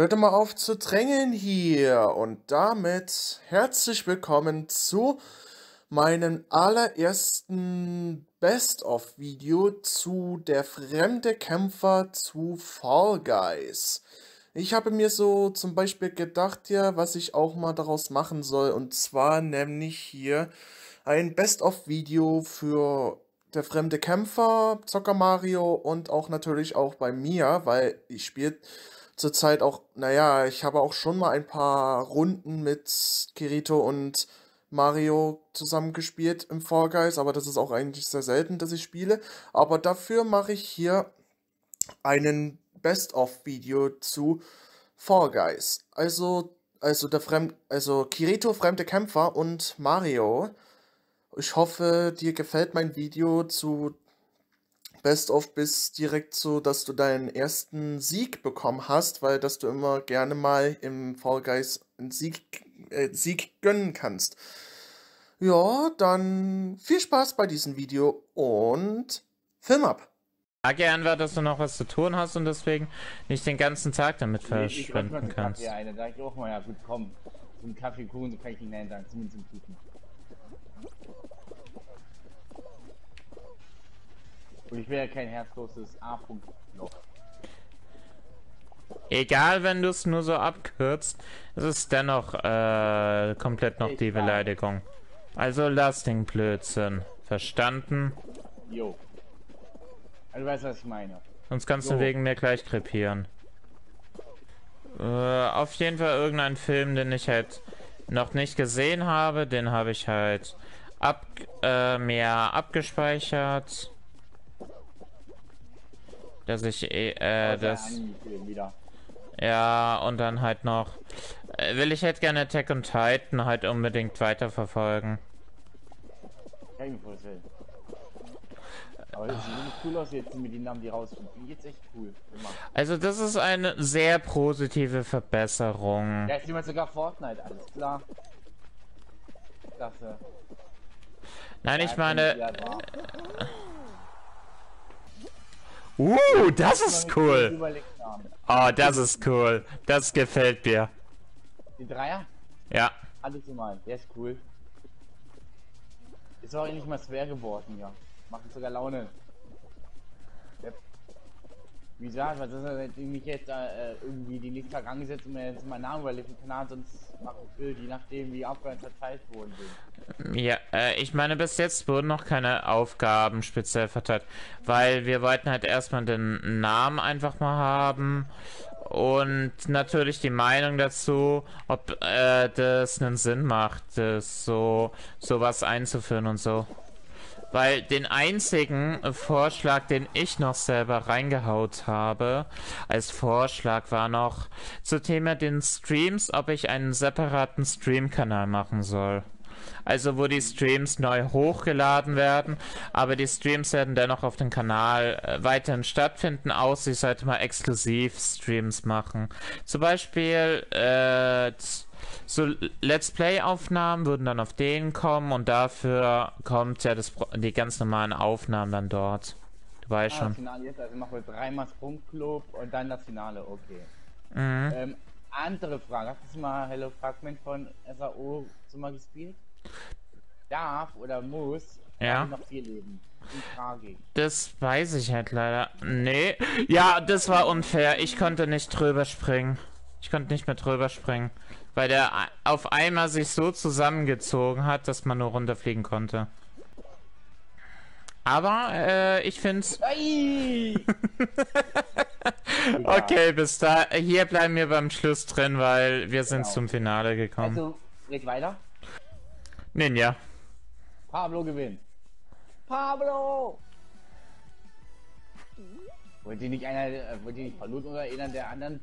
Hört mal auf zu drängeln hier und damit herzlich willkommen zu meinem allerersten Best-of-Video zu Der fremde Kämpfer zu Fall Guys. Ich habe mir so zum Beispiel gedacht, ja, was ich auch mal daraus machen soll und zwar nämlich hier ein Best-of-Video für Der fremde Kämpfer, Zocker Mario und auch natürlich auch bei mir, weil ich spiele zurzeit auch, naja, ich habe auch schon mal ein paar Runden mit Kirito und Mario zusammengespielt im Fall Guys, aber das ist auch eigentlich sehr selten, dass ich spiele. Aber dafür mache ich hier einen Best-of-Video zu Fall Guys. Also, also der Fremd, also Kirito, fremde Kämpfer und Mario. Ich hoffe, dir gefällt mein Video zu Best of bis direkt so, dass du deinen ersten Sieg bekommen hast, weil dass du immer gerne mal im Fall Guys einen Sieg, äh, Sieg gönnen kannst. Ja, dann viel Spaß bei diesem Video und Film ab. Ja, gern war, dass du noch was zu tun hast und deswegen nicht den ganzen Tag damit verschwenden ich kannst. Kaffee eine. Da ich auch mal, ja gut, komm, ein Kaffeekuchen, so kann ich ihn nennen, sagen, zumindest im Kuchen. Und ich will ja kein herzloses A-Punkt noch. Egal, wenn du es nur so abkürzt, es ist dennoch äh, komplett noch Ich die. Beleidigung. Also lass den Blödsinn. Verstanden? Jo. Also, du weißt, was ich meine. Sonst kannst du So. wegen mir gleich krepieren. Äh, auf jeden Fall irgendein Film, den ich halt noch nicht gesehen habe, den habe ich halt ab, äh, mehr abgespeichert. Dass ich eh, äh, das. Ja, und dann halt noch. Äh, will ich halt gerne Attack on Titan halt unbedingt weiterverfolgen. Vorstellen. Aber das sieht wirklich cool aus jetzt mit den Namen, die rauskommen. Jetzt echt cool. gemacht. Also, das ist eine sehr positive Verbesserung. Da ist jemand sogar Fortnite, alles klar. Klasse. Nein, ich meine. Uh, das ist cool. Oh, das ist cool. Das gefällt mir. Die Dreier? Ja. Alles normal, der ist cool. Ist auch endlich mal schwer geworden, ja. Macht sogar Laune. Wie gesagt, ist das, wenn ich jetzt äh, irgendwie die nächsten Tag angesetzt und mir jetzt meinen Namen überlegt Kanal sonst machen will, je nachdem wie Aufgaben verteilt worden sind. Ja, äh, ich meine, bis jetzt wurden noch keine Aufgaben speziell verteilt, weil wir wollten halt erstmal den Namen einfach mal haben und natürlich die Meinung dazu, ob äh, das einen Sinn macht, das so sowas einzuführen und so. Weil den einzigen Vorschlag, den ich noch selber reingehaut habe, als Vorschlag war noch zu Thema den Streams, ob ich einen separaten Stream-Kanal machen soll. Also wo die Streams neu hochgeladen werden, aber die Streams werden dennoch auf dem Kanal äh, weiterhin stattfinden, außer ich sollte mal exklusiv Streams machen. Zum Beispiel äh, so Let's Play-Aufnahmen würden dann auf den kommen und dafür kommt ja das, die ganz normalen Aufnahmen dann dort. Du weißt Ah, schon. das Finale jetzt, also machen wir dreimal Sprungclub und dann das Finale, okay. Mhm. Ähm, andere Frage, hast du mal Hello Fragment von SAO so mal gespielt? Darf oder muss Ja. noch vier Leben? Das weiß ich halt leider. Nee. Ja, das war unfair. Ich konnte nicht drüber springen. Ich konnte nicht mehr drüber springen. Weil der auf einmal sich so zusammengezogen hat, dass man nur runterfliegen konnte. Aber äh, ich find's. Ei! Okay, bis da. Hier bleiben wir beim Schluss drin, weil wir sind Genau. zum Finale gekommen. Also, red weiter. Ninja. Pablo gewinnt. Pablo! Wollte nicht einer, äh, wollte nicht Palut oder einer der anderen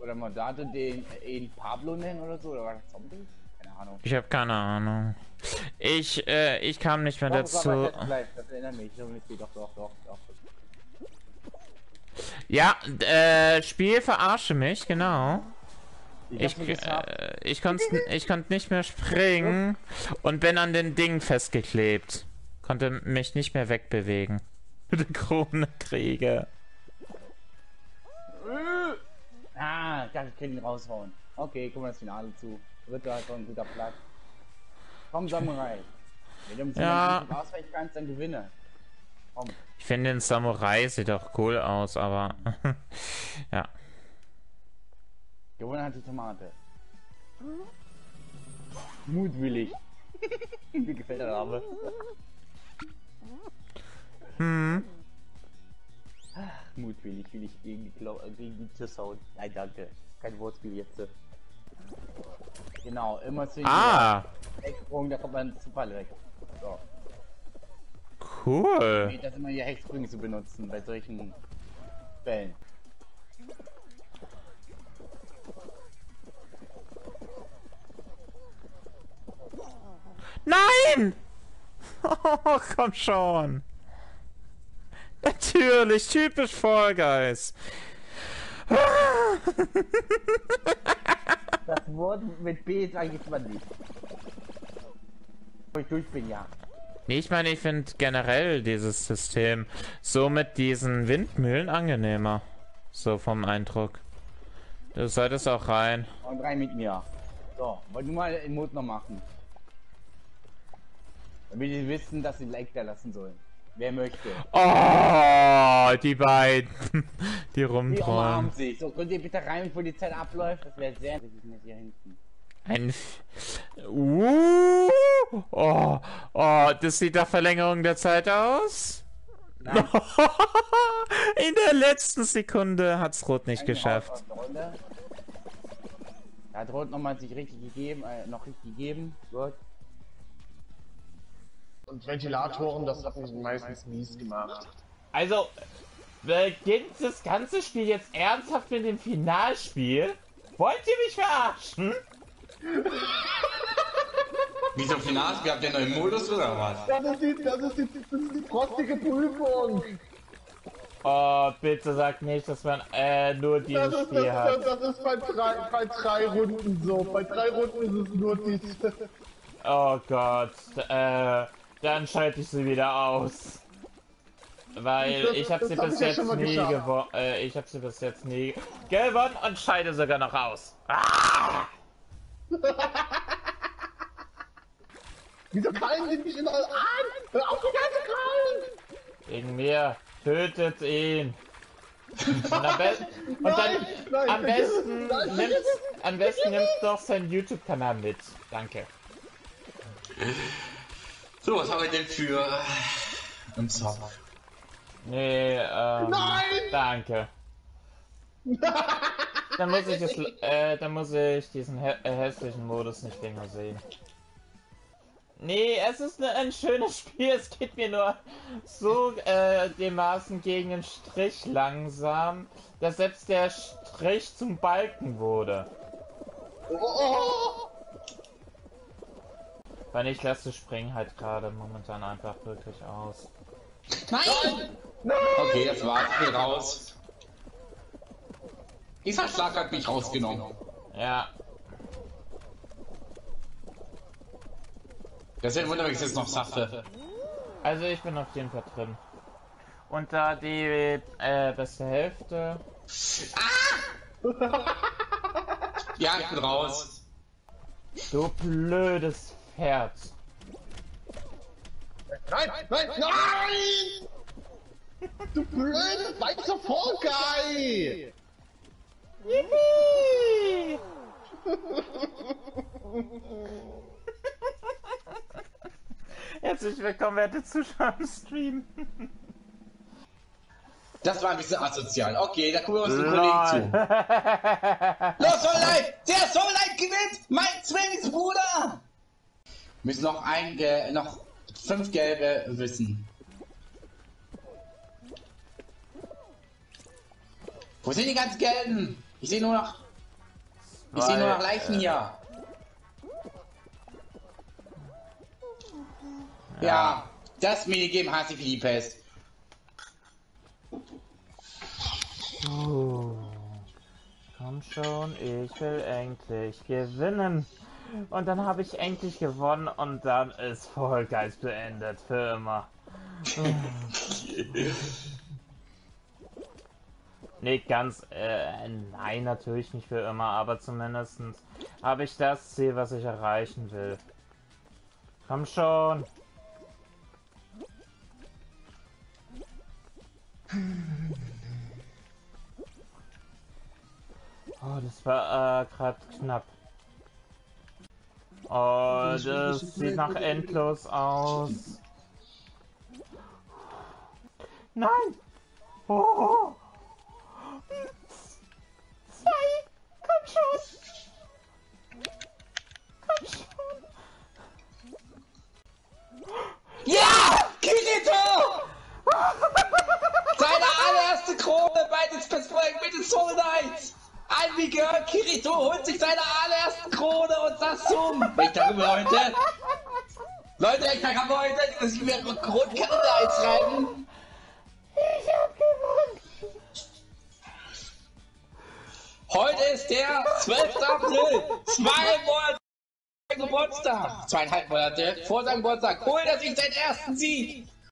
oder Mandate den äh, ihn Pablo nennen oder so? Oder war das Zombie? Keine Ahnung. Ich habe keine Ahnung. Ich, äh, ich kam nicht mehr Doch, dazu. Das erinnert mich. Doch, doch, doch, doch. Ja, äh, Spiel verarsche mich, genau. Ich, geschafft. äh, ich konnte ich konnt nicht mehr springen und bin an den Ding festgeklebt. Konnte mich nicht mehr wegbewegen. Die Krone kriege. Ah, dachte, ich kann ihn raushauen. Okay, guck mal das Finale zu. Dritter ist ein guter Platz. Komm, Samurai. Wenn du Ja. Ausweichen kannst, dann gewinne. Komm. Ich finde den Samurai sieht doch cool aus, aber ja. Gewonnen hat die Tomate. Mutwillig. Mir gefällt der Name. Hm. Mutwillig will ich gegen die, Klau äh, gegen die Tür hauen. Nein, danke. Kein Wortspiel jetzt. Genau, immer zu Ah, Hexsprung, da kommt man super weg. So. cool. Geht das immer hier Hexsprünge zu benutzen bei solchen Fällen. Nein! Oh, komm schon. Natürlich, typisch Fall Guys. Das Wort mit B sage ich mal nicht. Wo ich durch bin, ja. Nee, ich meine, ich finde generell dieses System so mit diesen Windmühlen angenehmer. So vom Eindruck. Du solltest auch rein. Und rein mit mir. So, wollte nur mal den Mut noch machen. Damit die wissen, dass sie Like da lassen sollen. Wer möchte. Oh, die beiden, die Die rumträumen. umarmen sich. So, könnt ihr bitte rein, bevor die Zeit abläuft? Das wäre sehr richtig mit hier hinten. Ein. F uh, oh, oh, das sieht nach Verlängerung der Zeit aus. Nein. In der letzten Sekunde hat's Rot nicht Eine geschafft. Da hat Rot nochmal sich richtig gegeben, äh, noch richtig gegeben. Gut. Und Ventilatoren, das hat mich meistens mies gemacht. Also, beginnt das ganze Spiel jetzt ernsthaft mit dem Finalspiel? Wollt ihr mich verarschen? Wieso Finalspiel? Habt ihr einen neuen Modus oder was? Das ist die, das ist die, das ist die frostige Prüfung. Oh, bitte sag nicht, dass man äh, nur Das dieses ist, Spiel das, hat. das, das ist bei drei, bei drei Runden so. Bei drei Runden ist es nur die. Oh Gott, äh, dann schalte ich sie wieder aus. Weil ich habe sie hab bis ich ja jetzt nie gewonnen. Äh, ich habe sie bis jetzt nie gewonnen und scheide sogar noch aus. Ah! Wieso krallen die mich immer an? Hör auf, die ganze krallen! Wegen mir. Tötet ihn. Und, am be und Nein, dann nein, am besten nein, nimmst, am besten nimmst doch seinen YouTube-Kanal mit. Danke. So, was haben wir denn für äh, im Zopf? Nee, ähm, Nein! danke. Dann muss ich es, äh, dann muss ich diesen hä äh, hässlichen Modus nicht länger sehen. Nee, es ist ne, ein schönes Spiel. Es geht mir nur so äh, dermaßen gegen den Strich langsam, dass selbst der Strich zum Balken wurde. Oh, Weil ich lasse Springen halt gerade momentan einfach wirklich aus. Nein! Okay, das war's. Ich bin raus. Dieser Schlag hat mich rausgenommen. Ja, wunderbar, wenn ich es jetzt noch schaffe. also ich bin auf jeden Fall drin. Und da die äh, beste Hälfte Ja, ich bin raus. Du blödes Pferd. Nein, nein, nein! Du blöde weißer Vollguy! Yippie! Herzlich willkommen, werte Zuschauer im Stream. Das war ein bisschen asozial. Okay, da gucken wir uns den. Kollegen zu. Los, Soullight! Der Soullight gewinnt! Mein Zwillingsbruder! Müssen noch ein, äh, noch fünf gelbe wissen. Wo sind die ganz gelben? Ich sehe nur noch. Ich sehe nur noch Leichen hier. Ja, das Minigame hasse Pest. Oh. Komm schon, ich will endlich gewinnen. Und dann habe ich endlich gewonnen und dann ist Vollgeist beendet für immer. Nicht ganz, äh, nein, natürlich nicht für immer, aber zumindest habe ich das Ziel, was ich erreichen will. Komm schon. Oh, das war äh, gerade knapp. Oh, das sieht nach endlos aus. Nein! Oh! Zwei! Komm schon! Komm schon! Ja! Kirito! Seine allererste Krone bei den Spitzenfolgen mit den Soul Knights! Ein wie gehört, Kirito holt sich seine allererste Krone das zum... Tag haben wir heute? Leute, Tag haben wir heute? Das ist mir Kronenkalender einschreiben. Ich hab gewonnen! Heute ist der 12. April. Zwei Monate vor seinem Geburtstag. Zweieinhalb Monate vor seinem Geburtstag holt er sich seinen ersten Sieg.